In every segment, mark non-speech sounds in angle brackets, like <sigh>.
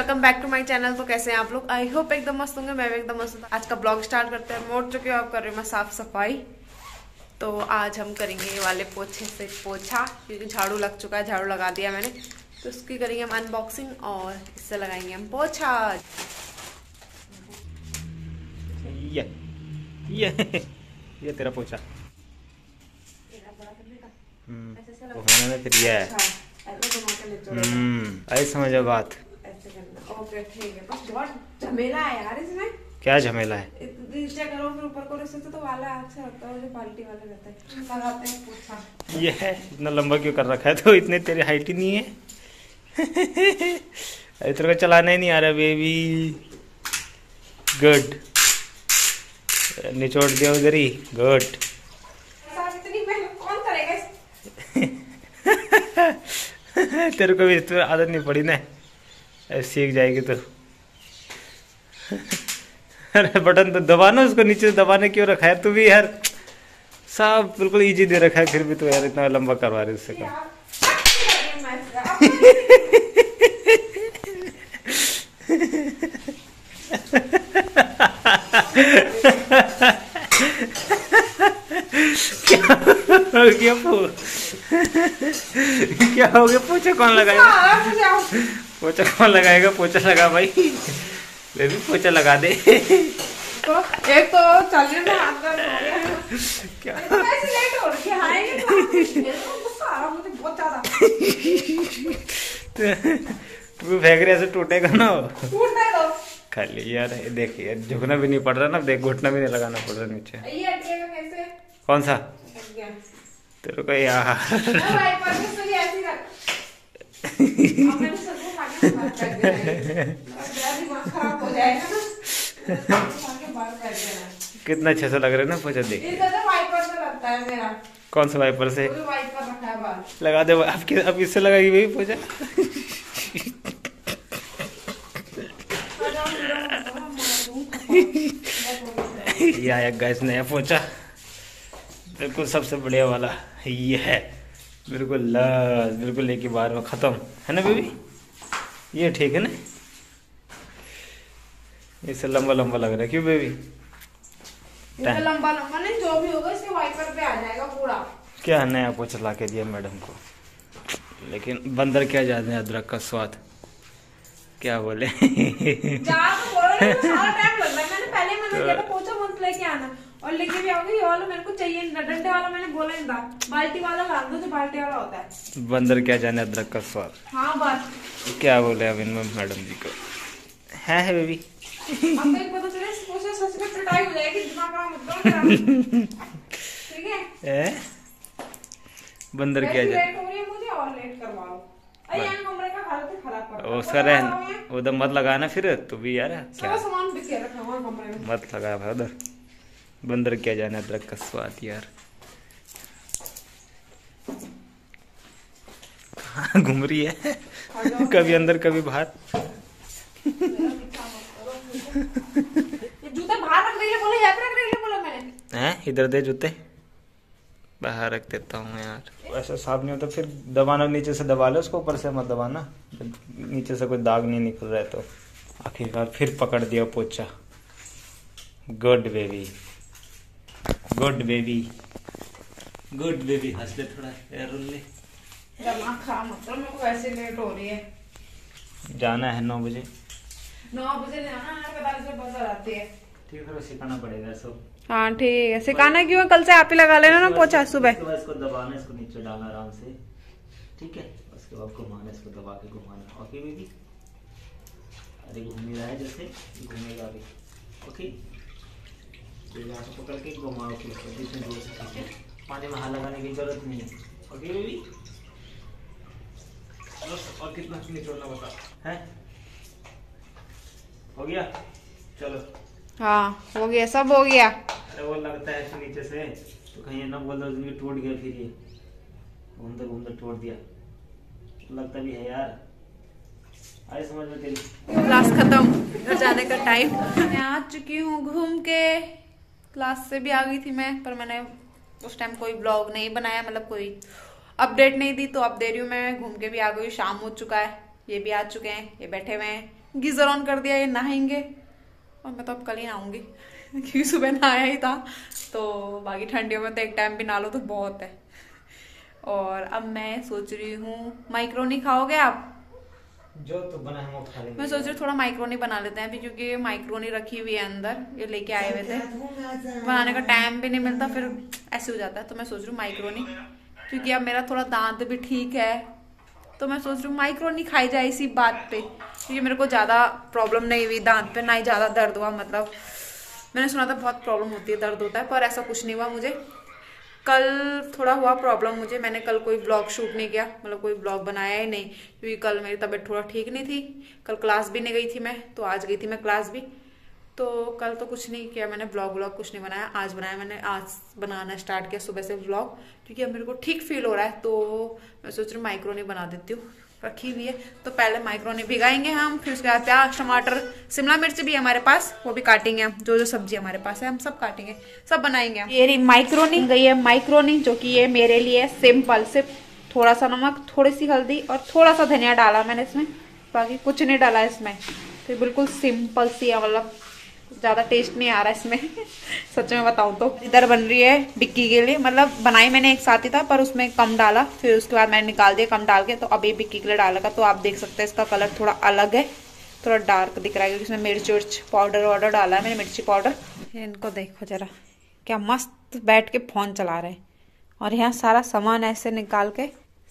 Welcome back to my channel तो कैसे हैं आप लोग? आई होप एकदम मस्त होंगे मैं भी एकदम मस्त हूँ। आज का ब्लॉग स्टार्ट करते हैं। मोड़ चुके हो आप कर रही हूँ मैं साफ़ सफ़ाई। तो आज हम करेंगे ये वाले पोछे से पोछा। क्योंकि झाड़ू लग चुका है झाड़ू लगा दिया मैंने। तो उसकी करेंगे हम अनबॉक्सिंग और इससे लगाएँगे हम पोछा। ये ये ये तेरा पोछा। हम्म, वो फिर ये। है हम्म आई समझो बात। ओके ठीक है। बस बहुत झमेला है यार इसमें। क्या झमेला है? करो फिर ऊपर करो तो वाला अच्छा लगता है जो बाल्टी वाला रहता है। लगाते हैं पोछा। ये है इतना लंबा क्यों कर रखा है? तो इतने तेरी हाइट ही नहीं है। <laughs> अरे तेरे को चलाना ही नहीं आ रहा बेबी गुड निचोड़ दिया उधर ही। गुड <laughs> तेरे को भी आदत नहीं पड़ी ना। सीख जाएगी तो। अरे बटन तो दबाना, उसको नीचे दबाने क्यों रखा है? तू भी यार सब बिल्कुल इजी दे रखा है, फिर भी तो यार इतना लंबा करवा रहे उससे काम। क्या हो गया क्या हो गया? पोछा कौन लगाएगा पोछा कौन लगाएगा? पोचा लगा भाई। बेबी पोछा लगा दे। तो एक तो चलने में हाथ दर्द हो गया क्या? ये तो कैसे लेट हो रही है हाय ये तो ये तो गुस्सा आ रहा मुझे बहुत ज़्यादा। तू फेंक रहे ऐसे टूटेगा ना। टूटने दो खाली यार ये देख यार झुकना भी नहीं पड़ रहा ना देख घुटना भी नहीं लगाना पड़ रहा नीचे। ये कैसे कौन सा? तेरे को यार। <laughs> कितना अच्छा सा लग रहा है ना पोछा देख कौन सा वाइपर से? लगा दे किस अब इससे लगाएगी भाई पोछा ये आया गैस नया पोछा बिल्कुल सबसे बढ़िया वाला ये है। बिल्कुल बिल्कुल एक बार में खत्म। है ना बेबी ये ठीक है ना? इससे लंबा लंबा लग रहा है क्यों बेबी तो लंबा लंबा नहीं जो भी होगा इसके वाइपर पे आ जाएगा पूरा। क्या नया पोछा ला के दिया मैडम को? लेकिन बंदर क्या जाते हैं अदरक का स्वाद? क्या बोले? जा तो बोलो और लेके भी आओगे ये वाला मेरे को चाहिए डंडे वाला मैंने बोला नहीं था। बाल्टी वाला ला दो जो बाल्टी वाला होता है। बंदर क्या जाने अदरक का स्वाद? हाँ बस क्या बोले अब इनमें मैडम जी को? है है बेबी। अब तो पता चले इस सच में पिटाई जाएगी दिमाग का ठीक ए? <laughs> बंदर क्या वैसे जाने लेट रही मुझे और लेट करवा लो। अरे यहाँ कमरे का हालत खराब कर उसका रह उधर मत लगाना फिर तू भी यार क्या? मत लगा भाई उधर। बंदर क्या जाने अदरक का स्वाद यार। कहाँ घूम रही है? कभी अंदर कभी बाहर। जूते बाहर रख रही है बोला यहाँ पे रख रही है बोला मैंने। हैं? इधर दे जूते। बाहर रख देता हूँ यार। ऐसा साफ़ नहीं होता फिर दबाना नीचे से दबा लो उसको ऊपर से मत दबाना। जब नीचे से कोई दाग नहीं निकल रहा है तो। आखिरकार फिर पकड़ दिया पोचा। Good baby good baby good baby हंस ले थोड़ा यार ले दिमाग खराब मत करो मेरे को वैसे लेट हो रही है। जाना है नौ बजे। नौ बजे जाना आठ पैतालीस में बस आ जाती है। ठीक है सिखाना पड़ेगा सब हाँ। ठीक है। सिखाना क्यों है? कल से आप ही लगा लेना ना पोछा सुबह। इसको दबाना इसको नीचे डालना आराम से। ठीक है? उसके बाद घुमाना इसको दबा के घुमाना ओके बेबी अरे घूम ही रहा है जैसे। घूमेगा अभी ओके तो यहाँ से पकड़ के घुमाओ के जितने दूर से है। पानी में हाथ लगाने की ज़रूरत नहीं है। Okay baby? बस और कितना निचोड़ना बता है? हो गया? चलो। हाँ हो गया सब हो गया। अरे वो लगता है ऐसे नीचे से तो कहीं ना बोल दो टूट गया फिर ये। घूमते घूमते टूट दिया। लगता भी है यार। समझ में तेरी। क्लास खत्म घर जाने का टाइम मैं आ चुकी हूँ घूम के। क्लास से भी आ गई थी मैं, पर मैंने उस टाइम कोई ब्लॉग नहीं बनाया मतलब कोई अपडेट नहीं दी तो अब दे रही हूँ मैं, घूम के भी आ गई शाम हो चुका है, ये भी आ चुके हैं, ये बैठे हुए हैं, गीजर ऑन कर दिया, ये नहाएँगे, और मैं तो अब कल ही नहाऊँगी, <laughs> क्योंकि सुबह नहाया ही था तो बाकी ठंडियों में तो एक टाइम भी नहा लो तो बहुत है, और अब मैं सोच रही हूँ माइक्रोनी खाओगे आप? जो तो बना है वो खा लेंगे। मैं सोच रही हूँ थोड़ा माइक्रोनी बना लेते हैं अभी क्योंकि माइक्रोनी रखी हुई है अंदर ये लेके आए हुए थे। बनाने का टाइम भी नहीं मिलता फिर ऐसे हो जाता है। तो मैं सोच रही हूँ माइक्रोनी क्योंकि अब मेरा थोड़ा दांत भी ठीक है। तो मैं सोच रही हूँ माइक्रोनी खाई जाए इसी बात पे क्योंकि मेरे को ज़्यादा प्रॉब्लम नहीं हुई दांत पे ना ही ज़्यादा दर्द हुआ मतलब। मैंने सुना था बहुत प्रॉब्लम होती है दर्द होता है पर ऐसा कुछ नहीं हुआ मुझे। कल थोड़ा हुआ प्रॉब्लम मुझे, मैंने कल कोई ब्लॉग शूट नहीं किया मतलब कोई ब्लॉग बनाया ही नहीं, क्योंकि कल मेरी तबीयत थोड़ा ठीक नहीं थी, कल क्लास भी नहीं गई थी मैं तो आज गई थी मैं क्लास भी तो कल तो कुछ नहीं किया मैंने ब्लॉग व्लॉग कुछ नहीं बनाया, आज बनाया मैंने, आज बनाना स्टार्ट किया सुबह से ब्लॉग क्योंकि अब मेरे को ठीक फील हो रहा है तो मैं सोच रही हूँ माइक्रो नहीं बना देती हूँ। रखी हुई है। तो पहले माइक्रोनी भिगाएँगे हम, फिर उसके बाद प्याज, टमाटर, शिमला मिर्च भी हमारे पास, वो भी काटेंगे हम। जो जो सब्ज़ी हमारे पास है, हम सब काटेंगे, सब बनाएँगे ये माइक्रोनी गई है माइक्रोनी जो कि ये मेरे लिए सिंपल सिर्फ़ थोड़ा सा नमक थोड़ी सी हल्दी और थोड़ा सा धनिया डाला मैंने इसमें। बाकी कुछ नहीं डाला इसमें। तो बिल्कुल सिंपल सी है मतलब ज़्यादा टेस्ट नहीं आ रहा इसमें। <laughs> सच में बताऊँ तो। इधर बन रही है बिक्की के लिए। मतलब बनाई मैंने एक साथ ही था पर उसमें कम डाला। फिर उसके बाद मैंने निकाल दिया कम डाल के। तो अभी बिक्की के लिए डालेगा तो आप देख सकते हैं इसका कलर थोड़ा अलग है। थोड़ा डार्क दिख रहा है क्योंकि इसमें मिर्च उर्च पाउडर वाउडर डाला है मैंने मिर्ची पाउडर इनको देखो जरा। क्या मस्त बैठ के फ़ोन चला रहे हैं। और यहाँ सारा सामान ऐसे निकाल के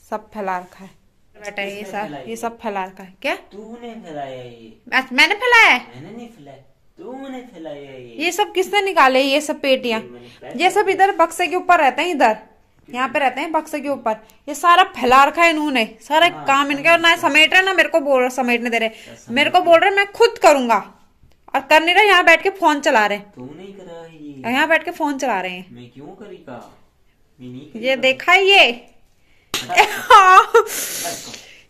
सब फैला रखा है। बेटा ये सब ये सब फैला रखा है। क्या? तूने फैलाया ये? मैंने फैलाया है मैंने नहीं फैलाया तूने फैलाया ये सब किसने निकाले? ये सब पेटियाँ। ये सब इधर बक्से के ऊपर रहते हैं इधर। यहाँ पे रहते हैं बक्से के ऊपर। ये सारा फैला रखा है इन्होंने। सारा हाँ, काम इनका ना समेट रहे ना मेरे को बोल रहे समेटने दे रहे। मेरे को बोल रहे मैं खुद करूँगा। और कर नहीं रहे यहाँ बैठ के फ़ोन चला रहे है। हैं यहाँ बैठ के फ़ोन चला रहे हैं। मैं क्यों करी ये देखा है ये? हाँ।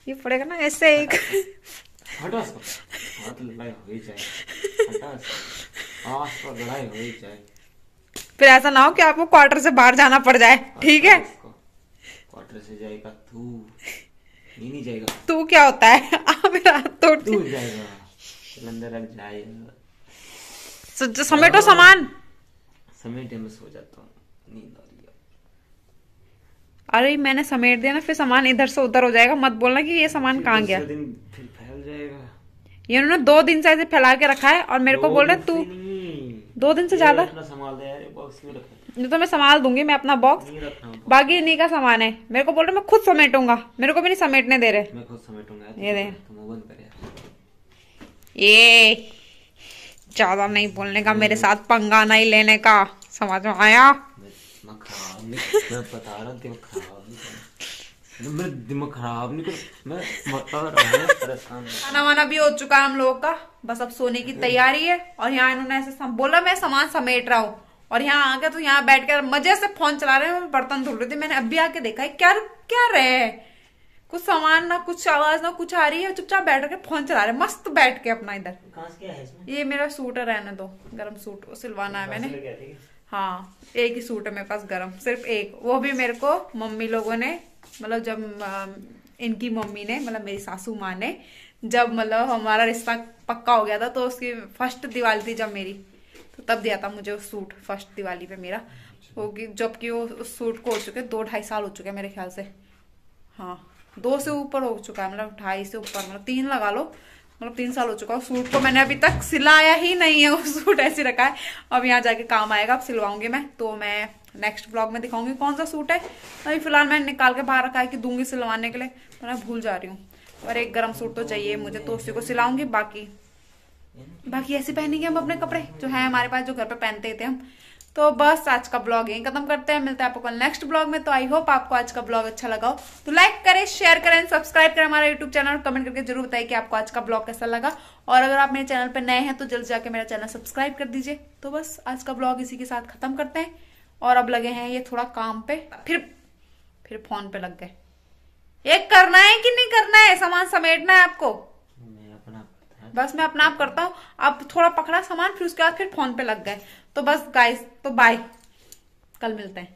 ये पड़ेगा ना ऐसे एक। हो ही तो हो ही फिर ऐसा ना हो कि आपको क्वार्टर से बाहर जाना पड़ जाए ठीक है? क्वार्टर से जाएगा तू नहीं जाएगा। तू क्या होता है? <laughs> आप हाथ तोड़ तू जाएगा सिलेंडर रख जाएगा। समेटो सामान। समेटे में सो जाता हूँ नींद आ रही है। अरे मैंने समेट दिया ना फिर सामान इधर से उधर हो जाएगा। मत बोलना कि ये सामान कहाँ गया। दिन फिर फैल जाएगा। ये उन्होंने दो दिन से ऐसे फैला के रखा है और मेरे को बोल रहे दिन तू। दो दिन से ज़्यादा? तो मैं संभाल दूँगी मैं अपना बॉक्स बाकी इन्हीं का सामान है। मेरे को बोल रहे मैं खुद समेटूँगा। मेरे को भी नहीं समेटने दे रहे। मैं खुद समेटूँगा ये दे। ये ज़्यादा नहीं बोलने का मेरे साथ पंगा नहीं लेने का। समझ में आया? मैं बता रहा हूँ दिमाग खराब नहीं कर मेरा दिमाग खराब नहीं कर मैं बता रहा हूँ परेशान खाना वाना भी हो चुका है हम लोगों का। बस अब सोने की तैयारी है और यहाँ इन्होंने ऐसे सम... बोला मैं सामान समेट रहा हूँ। और यहाँ आ गया तो यहाँ बैठ कर मज़े से फ़ोन चला रहे हैं बर्तन धुल रही थी। मैंने अभी आके देखा है क्या क्या रहे हैं? कुछ सामान ना कुछ आवाज़ ना कुछ आ रही है। चुपचाप बैठ के फ़ोन चला रहे मस्त बैठ के अपना इधर। क्या है इसमें? ये मेरा सूट है रहने दो। गर्म सूट सिलवाना है मैंने। है? एक ही सूट है मेरे पास गरम, सिर्फ़ एक। वो भी मेरे को मम्मी लोगों ने मतलब जब इनकी मम्मी ने मतलब मेरी सासू माँ ने, जब मतलब हमारा रिश्ता पक्का हो गया था तो उसकी फ़र्स्ट दिवाली थी जब मेरी। तो तब दिया था मुझे वो सूट फ़र्स्ट दिवाली पे मेरा। होगी जबकि वो उस सूट को हो चुके, दो ढाई साल हो चुके मेरे ख्याल से। हाँ दो से ऊपर हो चुका है मतलब ढाई से ऊपर मतलब तीन लगा लो मतलब तीन साल हो चुका है। सूट को मैंने अभी तक सिलाया ही नहीं है, वो सूट ऐसे रखा है। अब यहाँ जाके काम आएगा, अब सिलवाऊँगी मैं। तो मैं नेक्स्ट ब्लॉग में दिखाऊँगी कौन सा सूट है। अभी फ़िलहाल मैंने निकाल के बाहर रखा है कि दूँगी सिलवाने के लिए, पर मैं भूल जा रही हूँ। और एक गर्म सूट तो चाहिए मुझे तो उसी को सिलाऊँगी। बाकी बाकी ऐसे पहनेंगे हम अपने कपड़े, जो है हमारे पास, जो घर पे पहनते थे हम। तो बस आज का ब्लॉग यही खत्म करते हैं। मिलते हैं आपको नेक्स्ट ब्लॉग में। तो आई होप आपको आज का ब्लॉग अच्छा लगा हो। तो लाइक करें शेयर करें सब्सक्राइब करें हमारा यूट्यूब चैनल और कमेंट करके ज़रूर बताइए कि आपको आज का ब्लॉग कैसा लगा। और अगर आप मेरे चैनल पर नए हैं तो जल्द जाके मेरा चैनल सब्सक्राइब कर दीजिए। तो बस आज का ब्लॉग इसी के साथ खत्म करते हैं। और अब लगे हैं ये थोड़ा काम पे। फिर फिर फ़ोन पे लग गए। ये करना है कि नहीं करना है? सामान समेटना है आपको? मैं अपना बस मैं अपना आप करता हूँ। अब थोड़ा पकड़ा सामान फिर उसके बाद फिर फ़ोन पे लग गए। तो बस गाइस तो बाय कल मिलते हैं.